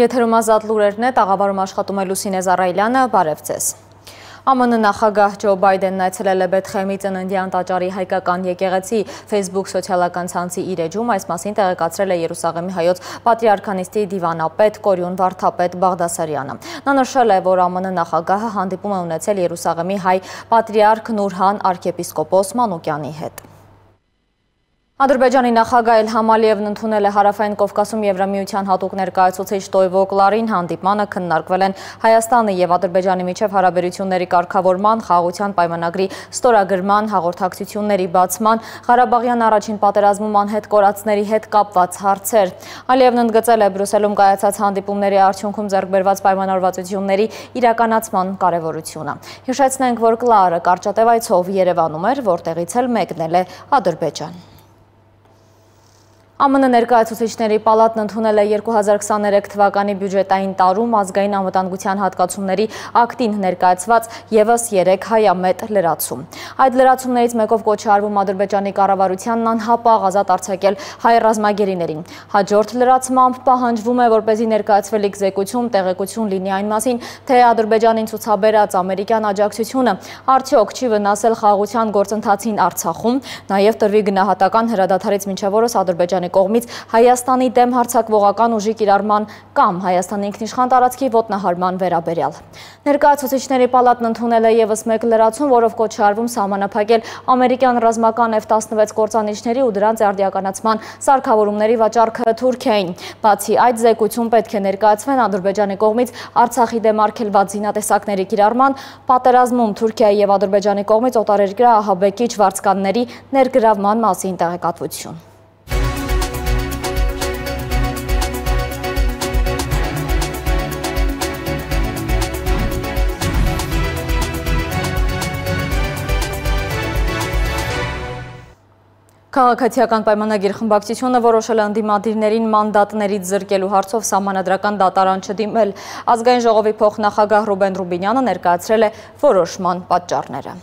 Եթերում ազատ լուրերն է, տաղավարում աշխատում է Լուսինե Զարայլյանը, բարև ձեզ։ ԱՄՆ նախագահ Ջո Բայդենն այցելել է Բեթխեմի ծննդյան տաճարի հայկական եկեղեցի Facebook սոցիալական ցանցի իր էջում այս մասին տեղեկացրել է Երուսաղեմի հայոց պատրիարքանիստի դիվանապետ Կորյուն Վարդապետ Բաղդասարյանը։ Նա նշել է, որ ԱՄՆ նախագահը հանդիպում է ունեցել Երուսաղեմի հայ պատրիարք Նուրհան arczepiskopos Մանուկյանի հետ։ Ադրբեջանի նախագահ Էլհամ Ալիևն ընդունել է Հարավային Կովկասում Եվրամիության հատուկ ներկայացուցիչ Տոյվո Կլարին հանդիպմանը քննարկվել են Հայաստանի եւ Ադրբեջանի միջև հարաբերությունների կարգավորման, խաղաղության պայմանագրի ստորագրման, հաղորդակցությունների բացման, Ղարաբաղյան առաջին պատերազմում անհետ կորածների հետ կապված հարցեր։ Ալիևն ընդգծել է Բրյուսելում կայացած հանդիպումների արդյունքում ձեռք բերված պայմանավորվածությունների իրականացման կարևորությունը։ Հիշեցնենք, որ Կլարը կարճատև այցով Երևանում էր, որտեղից էլ մեկնել է Ադրբեջան։ ԱՄՆ ներկայացուցիչների պալատն ընդունել է 2023 թվականի բյուջետային տարում ազգային անվտանգության հատկացումների ակտին ներկայացված եւս 3 հայամետ լրացում։ Այդ լրացումներից մեկով կոչ է արվում Ադրբեջանի կառավարությանն անհապաղ ազատ արձակել հայ ռազմագերիներին։ Հաջորդ լրացմամբ պահանջվում է, որպեսզի ներկայացվելիք զեկույցում տեղեկություն լինի այն մասին, թե Ադրբեջանին ցուցաբերած ամերիկյան աջակցությունը արդյոք չի վնասել խաղաղության գործընթացին Արցախում, նաև տրվի գնահատական հրադադարից մինչև օրս Ադրբեջանի կողմից Հայաստանի դեմ հարցակվողական ուժի կիրառման կամ Հայաստանի ինքնիշխան տարածքի ոտնահարման վերաբերյալ։ Ներկայացուցիչների պալատն ընդունել է եւս մեկ լրացում, որով կոչ է արվում սահմանափակել ամերիկյան ռազմական F-16 կործանիչների ու դրանց արդիականացման սարքավորումների վաճառքը Թուրքիային։ Բացի այդ զեկույցում պետք է ներկայացվեն Ադրբեջանի կողմից Արցախի դեմ արգելված զինատեսակների կիրառման, պատերազմում Թուրքիայի եւ Ադրբեջանի կողմից օտարերկրյա ահաբեկիչ վարձկանների ներգրավման մասին տեղեկատվություն։ Քաղաքացիական պայմանագիր խմբակցությունը որոշել է ընդդիմադիրներին մանդատներից զրկելու հարցով սահմանադրական դատարան չդիմել։ Ազգային ժողովի փոխնախագահ Ռուբեն Ռուբինյանը ներկայացրել է որոշման պատճառները։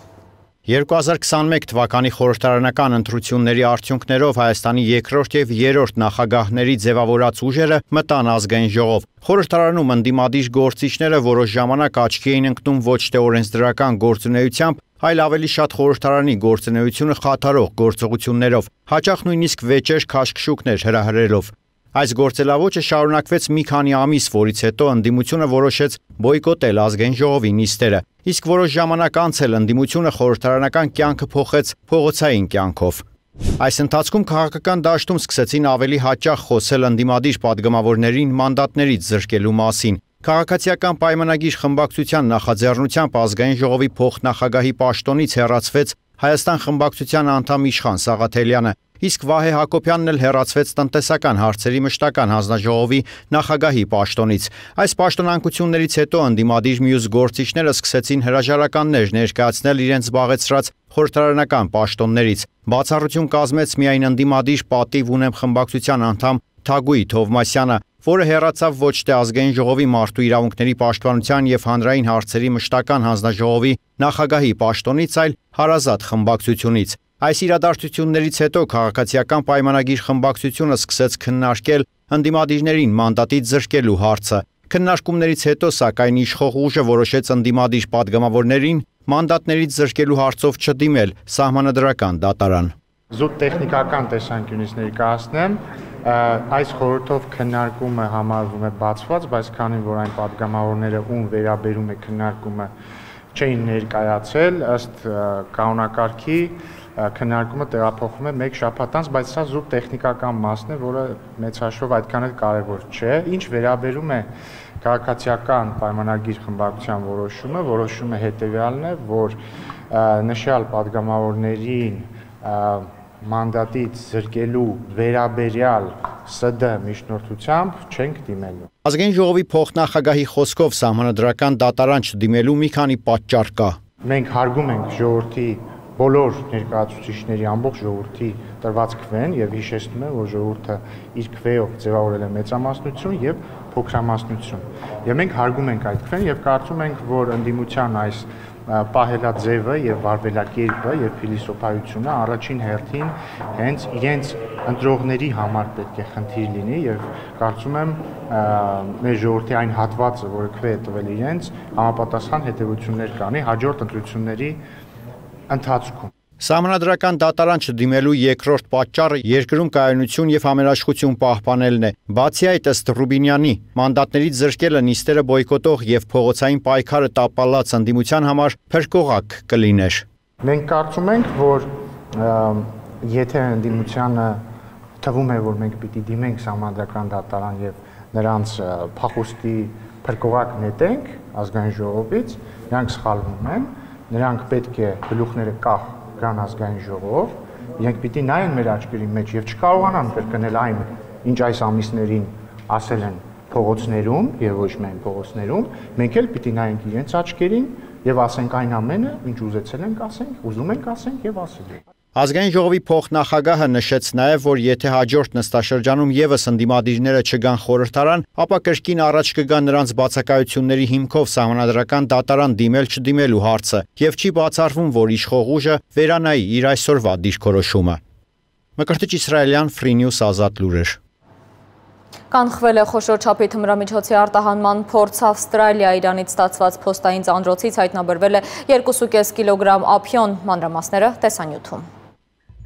2021 թվականի խորհրդարանական ընտրությունների արդյունքներով Հայաստանի երկրորդ եւ երրորդ նախագահների ձևավորած ուժերը մտան ազգային ժողով։ Խորհրդարանում ընդդիմադիր գործիչները որոշ ժամանակ աչքի էին ընկնում ոչ թե օրենսդրական գործունեությամբ, այլ ավելի շատ խորհրդարանի գործունեությունը խաթարող գործողություններով, հաճախ նույնիսկ վեճեր քաշքշուկներ հրահրելով։ Այս գործելավոճը շարունակվեց մի քանի ամիս, որից հետո ընդդիմությունը որոշեց բոյկոտել ազգային ժողովի նիստերը, իսկ որոշ ժամանակ անց էլ ընդդիմությունը խորհրդարանական կյանքը փոխեց փողոցային կյանքով։ Այս ընթացքում քաղաքական դաշտում սկսեցին ավելի հաճախ խոսել ընդդիմադիր падգամավորներին մանդատներից զրկելու մասին, Քաղաքացիական պայմանագիր խմբակցության նախաձեռնությամբ ազգային ժողովի փոխնախագահի պաշտոնից հեռացվեց Հայաստան խմբակցության անդամ Իշխան Սաղաթելյանը, իսկ Վահե Հակոբյանն էլ հեռացվեց տնտեսական հարցերի մշտական հանձնաժողովի նախագահի պաշտոնից։ Այս պաշտոնանկություններից հետո ընդդիմադիր մյուս գործիչները սկսեցին հրաժարականներ ներկայացնել իրենց զբաղեցրած խորհրդարանական պաշտոններից։ Բացառություն կազմեց միայն ընդդիմադիր պատիվ ունեմ խմբակցության անդամ Թագուի Թովմասյանը, որը հերացավ ոչ թե ազգային ժողովի մարդու իրավունքների պաշտպանության եւ հանրային հարցերի մշտական հանձնաժողովի նախագահի պաշտոնից, այլ հարազատ խմբակցությունից։ Այս իրադարձություններից հետո քաղաքացիական պայմանագիր խմբակցությունը սկսեց քննարկել ընդդիմադիրներին մանդատից զրկելու հարցը։ Քննարկումներից հետո սակայն իշխող ուժը որոշեց ընդդիմադիր падգամավորներին մանդատներից զրկելու հարցով չդիմել սահմանադրական դատարան։ Զուտ տեխնիկական տեսանկյունից ներկայացնեմ, այս խորհրդով քննարկումը համարվում է բացված, բայց քանի որ այն падգամավորները ում վերաբերում է քննարկումը չէին ներկայացել ըստ կանոնակարգի քննարկումը տեղափոխվում է մեկ շաբաթ անց, բայց սա զուտ տեխնիկական մասն է, որը մեծ հաշվով այդքան էլ կարևոր չէ։ Ինչ վերաբերում է քաղաքացիական պայմանագիր խմբակցության որոշումը, որոշումը հետևյալն է, որ նշյալ падգամավորներին մանդատից զրկելու վերաբերյալ ՍԴ միջնորդությամբ չենք դիմելու։ Ազգային ժողովի փոխնախագահի խոսքով սահմանադրական դատարան չդիմելու մի քանի պատճառ կա։ Մենք հարգում ենք ժողովրդի բոլոր ներկայացուցիչների ամբողջ ժողովրդի տրված քվեն եւ հիշեցնում եմ, որ ժողովուրդը իր քվեով ձևավորել է մեծամասնություն եւ փոքրամասնություն։ Եվ մենք հարգում ենք այդ քվեն եւ կարծում ենք, որ ընդդիմության այս պահելաձևը եւ վարվելակերպը եւ փիլիսոփայությունը առաջին հերթին հենց իրենց ընտրողների համար պետք է խնդիր լինի եւ կարծում եմ մեր ժողովրդի այն հատվածը, որը քվե է տվել իրենց, համապատասխան հետևություններ կանի հաջորդ ընտրությունների ընթացքում Սահմանադրական դատարան չդիմելու երկրորդ պատճառը երկրում կայունություն եւ համերաշխություն պահպանելն է։ Բացի այդ, ըստ Ռուբինյանի, մանդատներից զրկելը նիստերը բոյկոտող եւ փողոցային պայքարը տապալած ընդդիմության համար փրկողակ կլիներ։ Մենք կարծում ենք, որ եթե ընդդիմությանը թվում է, որ մենք պիտի դիմենք սահմանադրական դատարան եւ նրանց փախուստի փրկողակ նետենք ազգային ժողովից, նրանք սխալվում են, նրանք պետք է գլուխները կախ կան ազգային ժողով, իրենք պիտի նայեն մեր աչքերի մեջ եւ չկարողանան կրկնել այն, ինչ այս ամիսներին ասել են փողոցներում եւ ոչ միայն փողոցներում, մենք էլ պիտի նայենք իրենց աչքերին եւ ասենք այն ամենը, ինչ ուզեցել ենք ասենք, ուզում ենք ասենք եւ ասել ենք։ Ազգային ժողովի փոխնախագահը նշեց նաև, որ եթե հաջորդ նստաշրջանում եւս ընդդիմադիրները չգան խորհրդարան, ապա կրկին առաջ կգա նրանց բացակայությունների հիմքով սահմանադրական դատարան դիմել չդիմելու հարցը, եւ չի բացառվում, որ իշխող ուժը վերանայի իր այսօրվա դիրքորոշումը։ Մկրտիչ Իսրայելյան Free News ազատ լուրեր։ Կանխվել է խոշոր չափի թմրամիջոցի արտահանման փորձ Ավստրալիա Իրանից ստացված փոստային ծանրոցից հայտնաբերվել է 2.5 կիլոգրամ ափիոն մանրամասները տեսանյութում։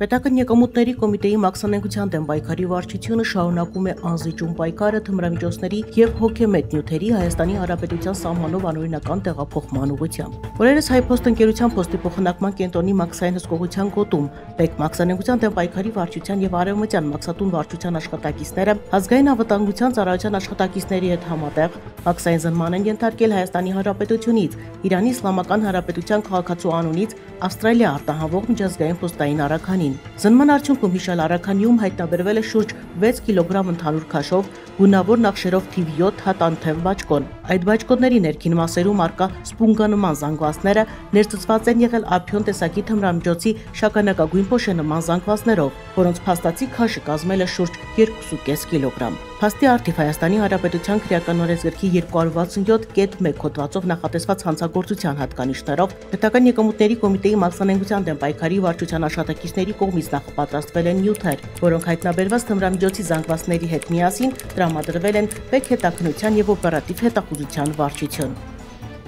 Պետական եկամուտների կոմիտեի մաքսանենգության դեմ պայքարի վարչությունը շարունակում է անզիջում պայքարը թմրամիջոցների եւ հոգեմետ նյութերի Հայաստանի Հանրապետության սահմանով անօրինական տեղափոխման ուղղությամբ։ Օրերս Հայփոստ ընկերության փոստի փոխանակման կենտրոնի մաքսային հսկողության գոտում Բեկ մաքսանենգության դեմ պայքարի վարչության եւ արևմտյան մաքսատուն վարչության աշխատակիցները ազգային անվտանգության ծառայության աշխատակիցների հետ համատեղ մաքսային զնման են ենթարկել Հայաստանի Հանրապետությունից, Իրանի Իսլամական Հանրապետության քաղաքացու անունից Ավստրալիա արտահանվող միջազգային փոստային առաքանին։ Զնման արդյունքում հիշալ առաքանիում հայտնաբերվել է շուրջ 6 կիլոգրամ ընդհանուր քաշով գունավոր նախշերով թիվ 7 հատանթև բաճկոն։ Այդ բաճկոնների ներքին մասերում արկա սպունգանման զանգվածները ներծծված են եղել ափիոն տեսակի թմրամիջոցի շագանակագույն փոշենման զանգվածներով, որոնց փաստացի քաշը կազմել է շուրջ 2.5 կիլոգրամ։ Փաստի արդիվ Հայաստանի Հանրապետության քրեական օրենսգրքի 267.1 հոդվածով նախատեսված հանցագործության հատկանիշներով պետական եկամուտների կոմիտեի մաքսանենգության դեմ պայքարի վարչության աշխատակիցների կողմից նախապատրաստվել են նյութեր, որոնք հայտնաբերված թմրամիջոցի զանգվածների հետ միասին տրամադրվել են Բեկ հետաքնության եւ օպերատիվ հետախուզության վարչություն։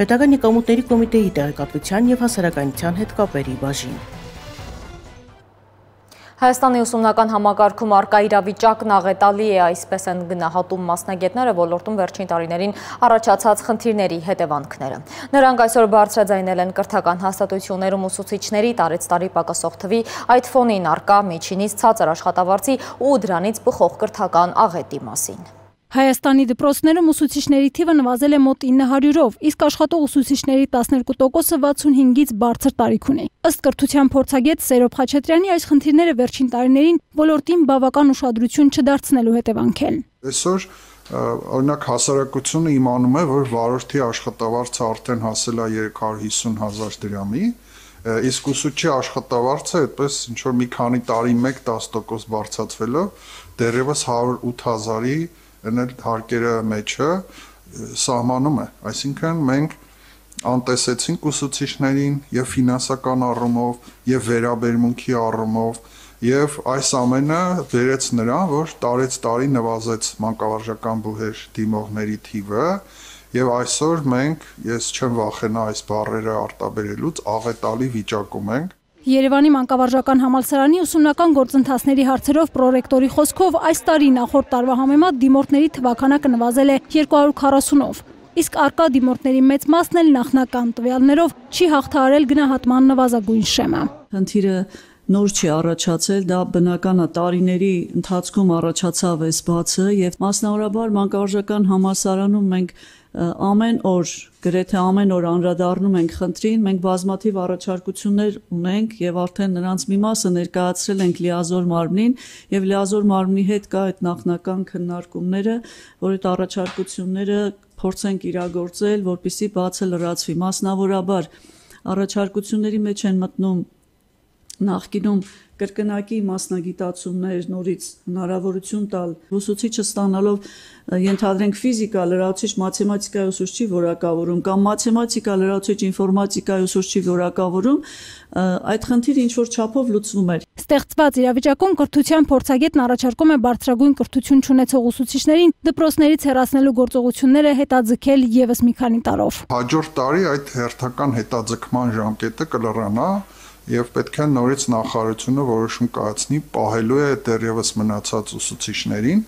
Պետական եկամուտների կոմիտեի տեղեկատվության եւ հասարակայնության հետ կապերի բաժին Հայաստանի ուսումնական համակարգում արկա իրավիճակն աղետալի է, այսպես են գնահատում մասնագետները ոլորտում վերջին տարիներին առաջացած խնդիրների հետևանքները։ Նրանք այսօր բարձրաձայնել են կրթական հաստատություններում ուսուցիչների տարեց տարի պակասող թվի այդ ֆոնին արկա միջինից ցածր աշխատավարձի ու դրանից բխող կրթական աղետի մասին։ Հայաստանի դպրոցներում ուսուցիչների թիվը նվազել է մոտ 900-ով, իսկ աշխատող ուսուցիչների 12%-ը 65-ից բարձր տարիք ունի։ Ըստ կրթության փորձագետ Սերոբ Խաչատրյանի այս խնդիրները վերջին տարիներին ոլորտին բավական ուշադրություն չդարձնելու հետևանք են։ Այսօր օրինակ հասարակությունը իմանում է, որ վարորդի աշխատավարձը արդեն հասել է 350 հազար դրամի, իսկ ուսուցչի աշխատավարձը այդպես ինչ որ մի քանի տարի 1-10% բարձրացվելով դեռևս 108 հազարի ընել հարկերը մեջը սահմանում է այսինքն մենք անտեսեցինք ուսուցիչներին եւ ֆինանսական առումով եւ վերաբերմունքի առումով եւ այս ամենը վերեց նրան որ տարեց տարի նվազեց մանկավարժական բուհեր դիմողների թիվը եւ այսօր մենք ես չեմ վախենա այս բառերը արտաբերելուց աղետալի վիճակում ենք Երևանի մանկավարժական համալսարանի ուսումնական գործընթացների հարցերով պրոռեկտորի խոսքով այս տարի նախորդ տարվա համեմատ դիմորդների թվականակը նվազել է 240-ով, իսկ արկա դիմորդների մեծ մասն էլ նախնական տվյալներով չի հաղթահարել գնահատման նվազագույն շեմը։ Խնդիրը նոր չի առաջացել, դա բնական է տարիների ընթացքում առաջացավ այս բացը եւ մասնավորաբար մանկավարժական համալսարանում մենք ամեն օր, գրեթե ամեն օր անդրադառնում ենք խնդրին, մենք բազմաթիվ առաջարկություններ ունենք եւ արդեն նրանց մի մասը ներկայացրել ենք լիազոր մարմնին եւ լիազոր մարմնի հետ կա այդ նախնական քննարկումները, որ այդ առաջարկությունները փորձենք իրագործել, որpիսի բացը լրացվի։ Մասնավորաբար առաջարկությունների մեջ են մտնում նախկինում կրկնակի մասնագիտացումներ նորից հնարավորություն տալ ուսուցիչը ստանալով ենթադրենք ֆիզիկա լրացուցիչ մաթեմատիկայի ուսուցչի որակավորում կամ մաթեմատիկա լրացուցիչ ինֆորմատիկայի ուսուցչի որակավորում այդ խնդիրը ինչ որ չափով լուծվում էր Ստեղծված իրավիճակում կրթության փորձագետն առաջարկում է բարձրագույն կրթություն ունեցող ուսուցիչներին դպրոցներից հեռացնելու գործողությունները հետաձգել եւս մի քանի տարով։ Հաջորդ տարի այդ հերթական հետաձգման ժամկետը կլրանա եւ պետք է նորից նախարարությունը որոշում կայացնի պահելու է դեռևս մնացած ուսուցիչներին,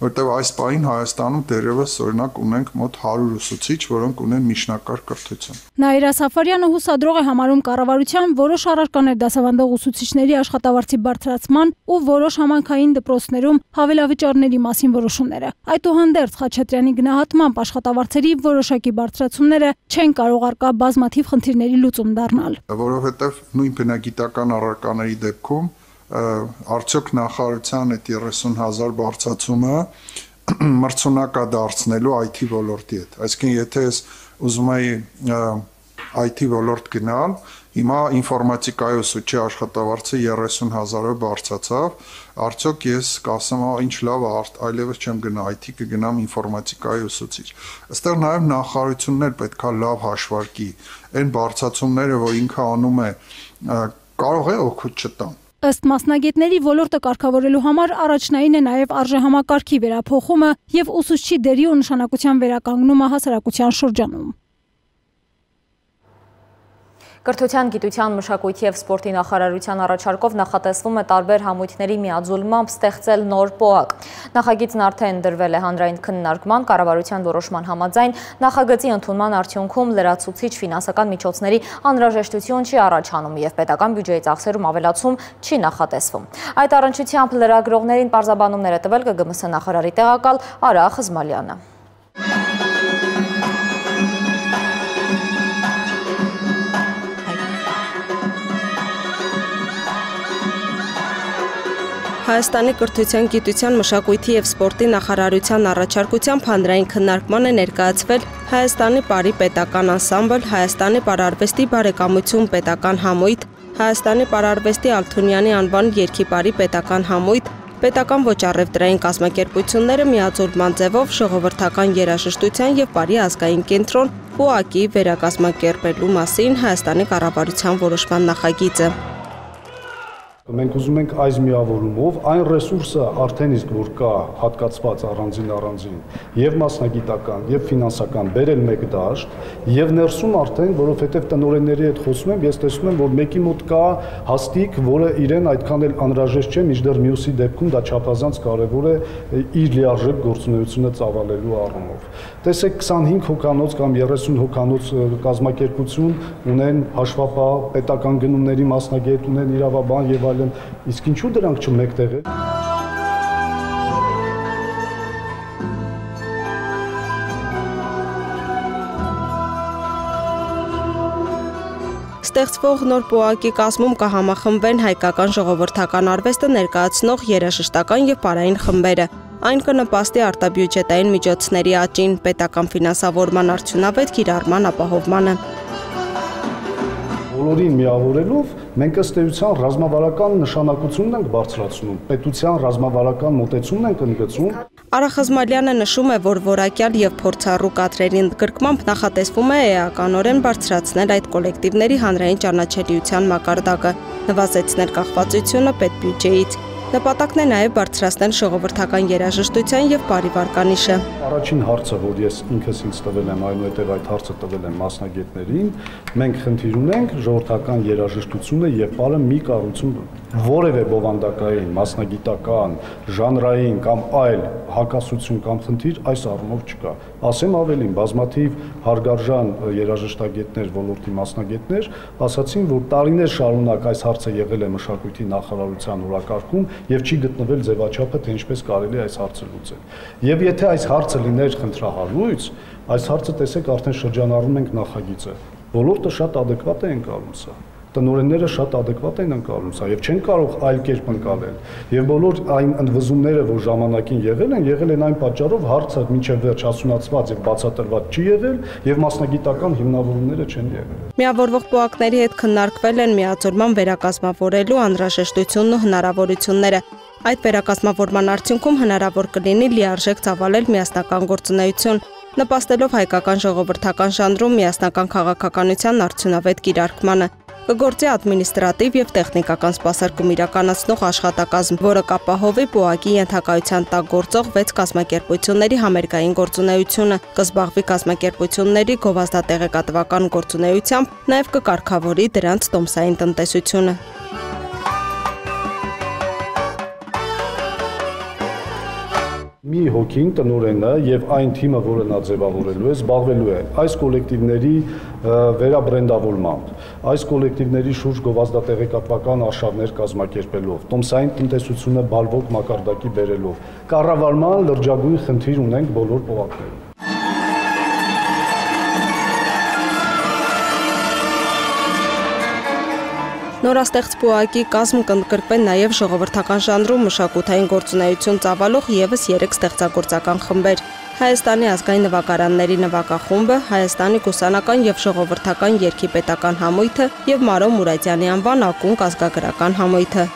որտեղ այս պահին Հայաստանում դեռևս օրինակ ունենք մոտ 100 ուսուցիչ, որոնք ունեն միջնակարգ կրթություն։ Նաիրա Սաֆարյանը հուսադրող է համարում կառավարության որոշ առարկաներ դասավանդող ուսուցիչների աշխատավարձի բարձրացման ու որոշ համանքային դպրոցներում հավելավճարների մասին որոշումները։ Այդուհանդերձ Խաչատրյանի գնահատմամբ աշխատավարձերի որոշակի բարձրացումները չեն կարող արկա բազմաթիվ խնդիրների լուծում դառնալ։ Որովհետև նույն բնագիտական առարկաների դեպքում արդյոք նախարարության այդ 30000 բարձացումը մրցունակա դարձնելու IT ոլորտի հետ։ Այսինքն եթե ես ուզում եի IT ոլորտ գնալ, հիմա ինֆորմատիկայի ուսուցչի աշխատավարձը 30000-ը բարձացավ, արդյոք ես կասեմ, ինչ լավ է, այլևս չեմ գնա IT, կգնամ ինֆորմատիկայի ուսուցիչ։ Այստեղ նաև նախարարությունն էլ պետքա լավ հաշվարկի այն բարձացումները, որ ինքը անում է, կարող է օգուտ չտան Ըստ մասնագետների ոլորտը կարգավորելու համար առաջնային է նաև արժեհամակարգի վերափոխումը եւ ուսուցչի դերի ու նշանակության վերականգնումը հասարակության շրջանում։ Կրթության, գիտության, մշակույթի եւ սպորտի նախարարության առաջարկով նախատեսվում է տարբեր համույթների միաձուլմամբ ստեղծել նոր պոակ։ Նախագիծն արդեն դրվել է հանրային քննարկման, կառավարության որոշման համաձայն նախագծի ընդունման արդյունքում լրացուցիչ ֆինանսական միջոցների անհրաժեշտություն չի առաջանում եւ պետական բյուջեի ծախսերում ավելացում չի նախատեսվում։ Այդ առնչությամբ լրագրողներին պարզաբանումներ է տվել ԿԳՄՍ նախարարի տեղակալ Արա Խզմալյանը։ Հայաստանի կրթության, գիտության, մշակույթի եւ սպորտի նախարարության առաջարկությամբ հանրային քննարկման է ներկայացվել Հայաստանի Պարի պետական անսամբլ, Հայաստանի Պարարվեստի բարեկամություն պետական համույթ, Հայաստանի Պարարվեստի Ալթունյանի անվան երկի Պարի պետական համույթ, պետական ոչ առևտրային կազմակերպությունները միաձուլման ձևով ժողովրդական երաժշտության եւ Պարի ազգային կենտրոն ՈՒԱԿ-ի վերակազմակերպելու մասին Հայաստանի կառավարության որոշման նախագիծը Մենք ուզում ենք այս միավորումով այն ռեսուրսը արդեն իսկ որ կա հատկացված առանձին առանձին եւ մասնագիտական եւ ֆինանսական բերել մեկ դաշտ եւ ներսում արդեն որովհետեւ տնօրենների հետ խոսում եմ ես տեսնում եմ որ մեկի մոտ կա հաստիկ որը իրեն այդքան էլ անհրաժեշտ չէ միջդեռ մյուսի դեպքում դա չափազանց կարեւոր է իր լիարժեք գործունեությունը ծավալելու առումով տեսեք 25 հոկանոց կամ 30 հոկանոց կազմակերպություն ունեն հաշվապահ պետական գնումների մասնագետ ունեն իրավաբան եւ այլ այլն, իսկ ինչու դրանք չմեկտեղ են։ Ստեղծվող նոր պոակի կազմում կհամախմբվեն հայկական ժողովրդական արվեստը ներկայացնող երաժշտական եւ պարային խմբերը։ Այն կնպաստի արտաբյուջետային միջոցների աճին, պետական ֆինանսավորման արդյունավետ կիրառման ապահովմանը բոլորին միավորելով մենք ըստ էության ռազմավարական նշանակությունն ենք բարձրացնում, պետության ռազմավարական մոտեցումն ենք ընդգծում։ Արախազմալյանը նշում է, որ որակյալ եւ փորձառու կադրերի ընդգրկմամբ նախատեսվում է էականորեն բարձրացնել այդ կոլեկտիվների հանրային ճանաչելիության մակարդակը, նվազեցնել կախվածությունը պետբյուջեից։ Նպատակն է նաև բարձրացնել ժողովրդական երաժշտության եւ բարիվարկանիշը։ Առաջին հարցը, որ ես ինքս ինձ տվել եմ, այնուհետև այդ հարցը տվել եմ մասնագետներին, մենք խնդիր ունենք ժողովրդական երաժշտությունը եւ բարը մի կառույցում որևէ բովանդակային, մասնագիտական, ժանրային կամ այլ հակասություն կամ խնդիր այս առումով չկա։ Ասեմ ավելին, բազմաթիվ հարգարժան երաժշտագետներ, ոլորտի մասնագետներ ասացին, որ տարիներ շարունակ այս հարցը եղել է մշակույթի նախարարության օրակարգում եւ չի գտնվել ձևաչափը, թե ինչպես կարելի է այս հարցը լուծել։ Եվ եթե այս հարցը լիներ խնդրահարույց, այս հարցը տեսեք արդեն շրջանառում ենք նախագիծը։ Ոլորտը շատ adekvat է ընկալում սա տնօրենները շատ adekvat են ընկալում սա եւ չեն կարող այլ կերպ ընկալել։ Եվ բոլոր այն ընդվզումները, որ ժամանակին եղել են, եղել են այն պատճառով հարցը մինչև վերջ հասունացված եւ բացատրված չի եղել եւ մասնագիտական հիմնավորումները չեն եղել։ Միավորվող պոակների հետ քննարկվել են միաձորման վերակազմավորելու անհրաժեշտությունն ու հնարավորությունները։ Այդ վերակազմավորման արդյունքում հնարավոր կլինի լիարժեք ծավալել միասնական գործունեություն, նպաստելով հայկական ժողովրդական ժանրում միասնական քաղաքականության արդյունավետ կիրարկմանը կգործի ադմինիստրատիվ եւ տեխնիկական սպասարկում իրականացնող աշխատակազմ, որը կապահովի ՊՕԱԿ-ի ենթակայության տակ գործող 6 կազմակերպությունների համերգային գործունեությունը, կզբաղվի կազմակերպությունների գովազդատեղեկատվական գործունեությամբ, նաեւ կկարգավորի դրանց տոմսային տնտեսությունը։ մի հոգին տնորենը եւ այն թիմը, որը նա ձևավորելու է, զբաղվելու է այս կոլեկտիվների վերաբրենդավորմամբ, այս կոլեկտիվների շուրջ գովազդատեղեկատվական արշավներ կազմակերպելով, տոմսային տնտեսությունը բալվոկ մակարդակի բերելով, կառավարման լրջագույն խնդիր ունենք բոլոր պողակներում։ Նորաստեղծ պուակի կազմ կընդգրկվեն նաև ժողովրդական ժանրում մշակութային գործունեություն ծավալող եւս 3 ստեղծագործական խմբեր։ Հայաստանի ազգային նվագարանների նվագախումբը, Հայաստանի կուսանական եւ ժողովրդական երգի պետական համույթը եւ Մարո Մուրադյանի անվան ակունք ազգագրական համույթը։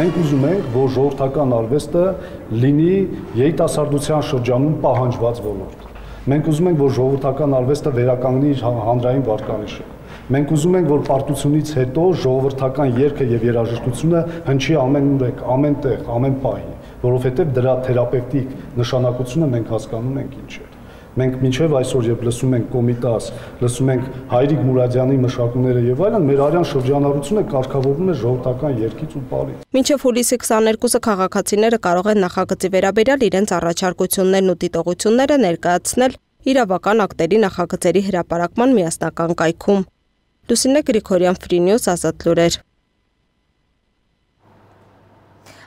Մենք ուզում ենք, որ ժողովրդական արվեստը լինի երիտասարդության շրջանում պահանջված ոլորտ։ Մենք ուզում ենք, որ ժողովրդական արվեստը վերականգնի իր հանրային վարկանիշը։ Մենք ուզում ենք, որ պարտությունից հետո ժողովրդական երգը եւ երաժշտությունը հնչի ամեն ուրեք, ամեն պահի, որովհետեւ դրա թերապևտիկ նշանակությունը մենք հասկանում ենք ինչ է։ Մենք մինչև այսօր երբ լսում ենք Կոմիտաս, լսում ենք Հայրիկ Մուրադյանի մշակումները եւ այլն, մեր արյան շրջանառությունը կարգավորվում է ժողովրդական երգից ու պարից։ Մինչև հուլիսի 22-ը քաղաքացիները կարող են նախագծի վերաբերյալ իրենց առաջարկություններն ու դիտողությունները ներկայացնել իրավական ակտերի նախագծերի հրապարակման միասնական կայքում։ Լուսինե Գրիգորյան News ազատ լուրեր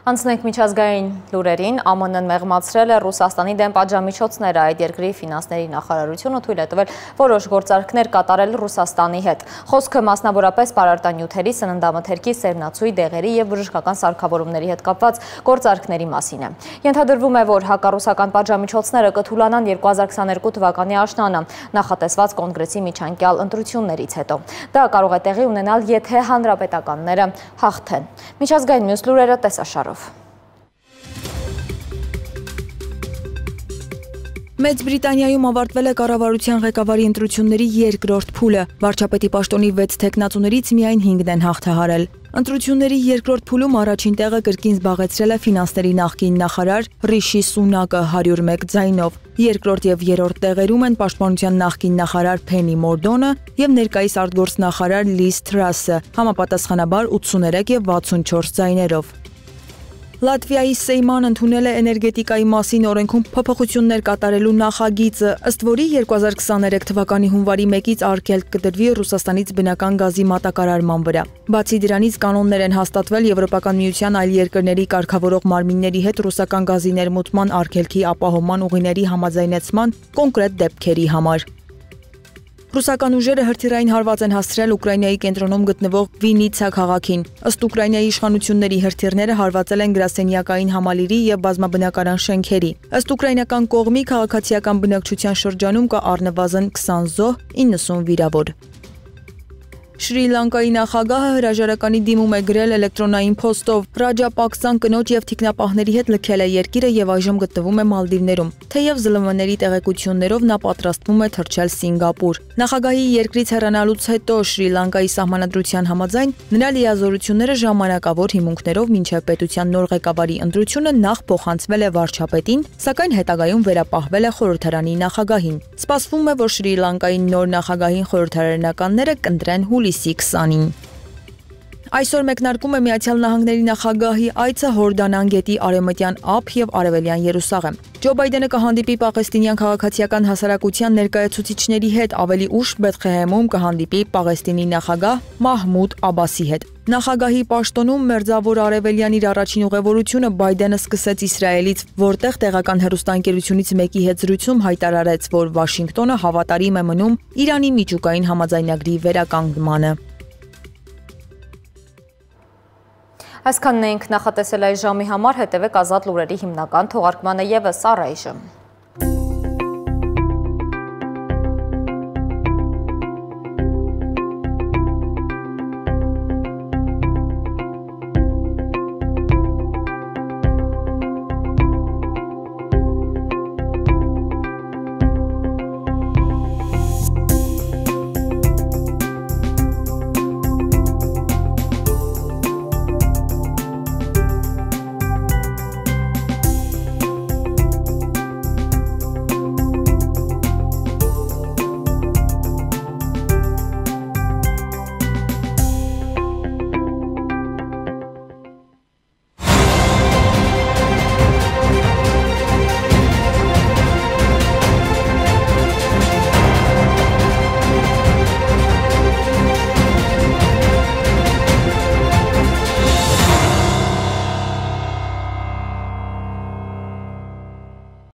Անցնենք միջազգային լուրերին, ԱՄՆ-ն մեղմացրել է Ռուսաստանի դեմ պատժամիջոցները, այդ երկրի ֆինանսների նախարարությունը թույլ է տվել որոշ գործարքներ կատարել Ռուսաստանի հետ։ Խոսքը մասնավորապես պարարտանյութերի, սննդամթերքի, սերմնացուի, դեղերի եւ բժշկական սարքավորումների հետ կապված գործարքների մասին է։ Ենթադրվում է, որ հակառուսական պատժամիջոցները կթուլանան 2022 թվականի աշնանը նախատեսված կոնգրեսի միջանկյալ ընտրություններից հետո։ Դա կարող է տեղի ունենալ, եթե հանրապետականները հաղթեն։ Միջազգային մյուս լուրերը տեսաշարով հարցերով։ Մեծ Բրիտանիայում ավարտվել է կառավարության ղեկավարի ընտրությունների երկրորդ փուլը։ Վարչապետի պաշտոնի 6 տեխնացուներից միայն 5-ն են հաղթահարել։ Ընտրությունների երկրորդ փուլում առաջին տեղը կրկին զբաղեցրել է ֆինանսների նախկին նախարար Ռիշի Սունակը 101 ձայնով։ Երկրորդ եւ երրորդ տեղերում են պաշտպանության նախկին նախարար Փենի Մորդոնը եւ ներկայիս արտգործնախարար Լիզ Թրասը, համապատասխանաբար 83 եւ 64 ձայներով։ Լատվիայի Սեյման ընդունել է էներգետիկայի մասին օրենքում փոփոխություններ կատարելու նախագիծը, ըստ որի 2023 թվականի հունվարի 1-ից արգելք կդրվի Ռուսաստանից բնական գազի մատակարարման վրա։ Բացի դրանից կանոններ են հաստատվել Եվրոպական միության այլ երկրների կարգավորող մարմինների հետ ռուսական գազի ներմուծման արգելքի ապահովման ուղիների համաձայնեցման կոնկրետ դեպքերի համար։ Ռուսական ուժերը հրթիռային հարված են հասցրել Ուկրաինայի կենտրոնում գտնվող Վինիցա քաղաքին։ Ըստ Ուկրաինայի իշխանությունների հրթիռները հարվածել են գրասենյակային համալիրի եւ բազմաբնակարան շենքերի։ Ըստ ուկրաինական կողմի քաղաքացիական բնակչության շրջանում կա առնվազն 20 զոհ, 90 վիրավոր։ Շրի Լանկայի նախագահը հրաժարականի դիմում է գրել էլեկտրոնային փոստով։ Ռաջա Պաքսան կնոջ եւ թիկնապահների հետ լքել է երկիրը եւ այժմ գտնվում է Մալդիվներում։ Թեև ԶԼՄ-ների տեղեկություններով նա պատրաստվում է թռչել Սինգապուր։ Նախագահի երկրից հեռանալուց հետո Շրի Լանկայի սահմանադրության համաձայն նրա լիազորությունները ժամանակավոր հիմունքներով մինչև պետության նոր ղեկավարի ընտրությունը նախ փոխանցվել է վարչապետին, սակայն հետագայում վերապահվել է խորհրդարանի նախագահին։ Սպասվում է, որ Շրի Լանկայի նոր նախագահին խորհրդարանականները կընտրեն հուլիսի հուլիսի 20-ին։ Այսօր մեկնարկում է Միացյալ Նահանգների նախագահի այցը Հորդանան գետի արևմտյան ափ եւ արևելյան Երուսաղեմ։ Ջո Բայդենը կհանդիպի Պաղեստինյան քաղաքացիական հասարակության ներկայացուցիչների հետ, ավելի ուշ Բեթխեհեմում կհանդիպի Պաղեստինի նախագահ Մահմուդ Աբասի հետ։ Նախագահի պաշտոնում մերձավոր արևելյան իր առաջին ուղևորությունը Բայդենը սկսեց Իսրայելից, որտեղ տեղական հերոստանգերությունից մեկի հետ զրույցում հայտարարեց, որ Վաշինգտոնը հավատարիմ է մնում Իրանի միջուկային համաձայնագրի վերականգնմանը։ Այսքանն էինք նախատեսել այս ժամի համար, հետևեք ազատ լուրերի հիմնական թողարկմանը եւս առայժմ։